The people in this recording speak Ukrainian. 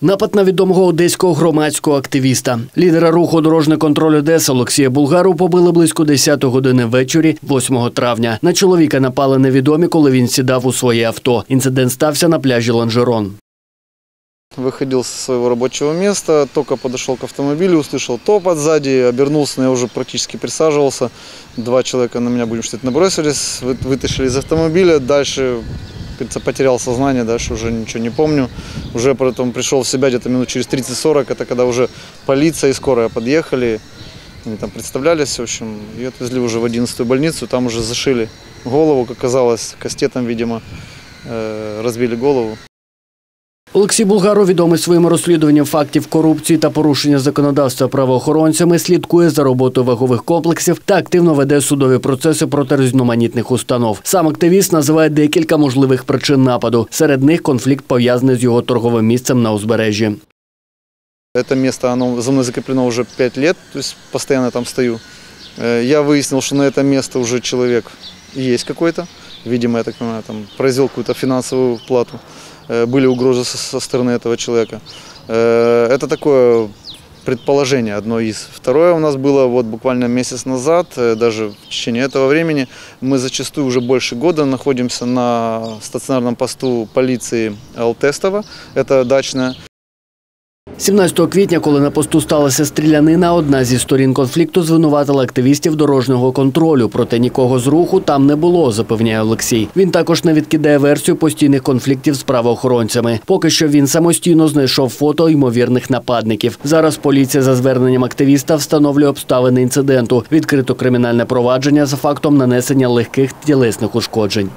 Напад на відомого одеського громадського активіста. Лідера руху дорожній контроль Одеси Олексія Булгару побили близько 10 години ввечері 8 травня. На чоловіка напали невідомі, коли він сідав у своє авто. Інцидент стався на пляжі Ланжерон. Выходил со своего рабочего места, только подошел к автомобилю, услышал топот сзади, обернулся, я уже практически присаживался. Два человека на меня, будем считать, набросились, вы- вытащили из автомобиля. Дальше, как говорится, потерял сознание, дальше уже ничего не помню. Уже потом пришел в себя где-то минут через 30-40, это когда уже полиция и скорая подъехали. Они там представлялись, в общем, и отвезли уже в 11-ю больницу, там уже зашили голову, как оказалось, кастетом, видимо, э, разбили голову. Олексій Булгаро, відомий своїм розслідуванням фактів корупції та порушення законодавства правоохоронцями, слідкує за роботою вагових комплексів та активно веде судові процеси проти різноманітних установ. Сам активіст називає декілька можливих причин нападу. Серед них конфлікт пов'язаний з його торговим місцем на узбережжі. Это место, оно за мной закреплено уже 5 лет, то есть постоянно там стою. Э, Я выяснил, что на это место уже человек есть какой-то. Видимо, я так понимаю, там произвел какую-то финансовую плату. Э, Были угрозы со, стороны этого человека. Э, Это такое предположение одно из. Второе у нас было вот буквально месяц назад, э, даже в течение этого времени, мы зачастую уже больше года находимся на стационарном посту полиции Алтестова, это дачная. 17 квітня, коли на посту сталася стрілянина, одна зі сторін конфлікту звинуватила активістів дорожнього контролю. Проте нікого з руху там не було, запевняє Олексій. Він також не відкидає версію постійних конфліктів з правоохоронцями. Поки що він самостійно знайшов фото ймовірних нападників. Зараз поліція за зверненням активіста встановлює обставини інциденту. Відкрито кримінальне провадження за фактом нанесення легких тілесних ушкоджень.